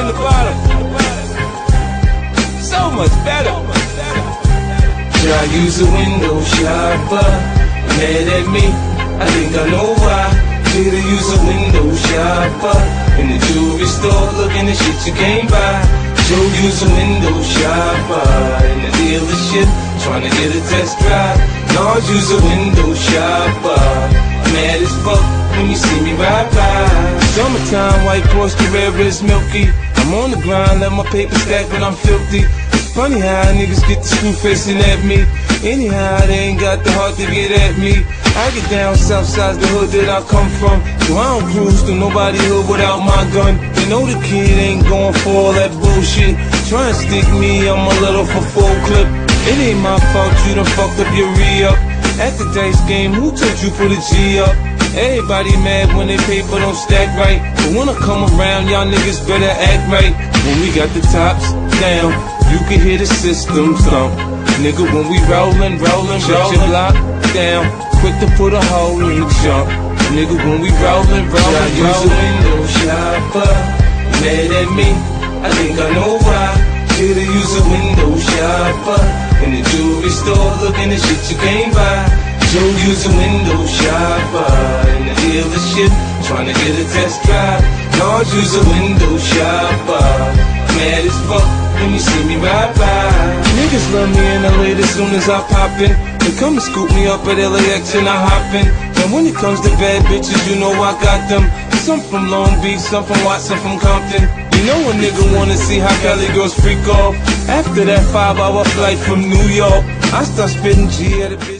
in the bottom. So much better. Should I use a window shopper? Mad at me, I think I know why. Should I use a window shopper? In the jewelry store, looking at shit you can't buy. Joe use a window shopper in the dealership, trying to get a test drive. Lord use a window shopper. Mad as fuck when you see me ride by. Summertime, white Porsche Carrera is milky. I'm on the grind, let my paper stack when I'm filthy. Funny how niggas get the screw facing at me. Anyhow, they ain't got the heart to get at me. I get down south side, the hood that I come from. So I don't cruise through nobody hood without my gun. They know the kid ain't going for all that bullshit. Try and stick me, I'm a little for full clip. It ain't my fault you done fucked up your re-up. At the dice game, who told you put a G up? Everybody mad when they paper don't stack right. But when I come around, y'all niggas better act right. When we got the tops down, you can hear the system thump. Nigga, when we rollin', rollin', shut your block down. Quick to put a hole in the jump. Nigga, when we rollin', rollin', rollin'. Use a window shopper. Mad at me? I think I know why. Should've used a window shopper in the jewelry store, looking at shit you can't buy. Joe use a window shopper in the dealership, trying to get a test drive. Lord use a window shopper. Uh, Mad as fuck when you see me ride by. Niggas love me in LA as soon as I pop in. They come and scoop me up at LAX and I hop in. And when it comes to bad bitches, you know I got them. Some from Long Beach, some from Watson, from Compton. You know a nigga wanna see how Cali girls freak off. After that five hour flight from New York, I start spitting G at a bitch.